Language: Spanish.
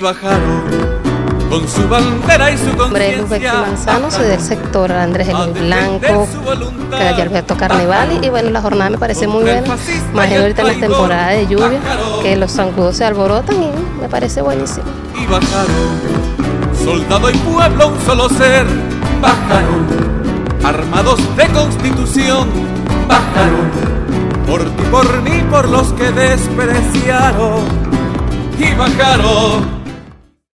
Bajaron con su bandera y su Nombre es Luz Manzano, soy del sector Andrés Eloy Blanco, calle Alberto Carnevali y bueno, la jornada me parece muy buena, más ahorita en la temporada de lluvia, que los zancudos se alborotan y me parece buenísimo. Y bajaron, soldado y pueblo un solo ser, bajaron, armados de constitución, bajaron, por ti, por mí, por los que despreciaron, y bajaron